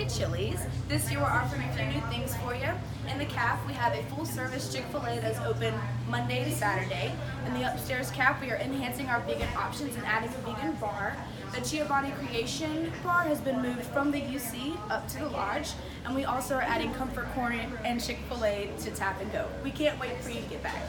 At Chili's. This year we're offering a few new things for you. In the CAF we have a full service Chick-fil-A that's open Monday to Saturday. In the upstairs CAF we are enhancing our vegan options and adding a vegan bar. The Giovanni Creation bar has been moved from the UC up to the lodge and we also are adding Comfort Corn and Chick-fil-A to Tap and Go. We can't wait for you to get back.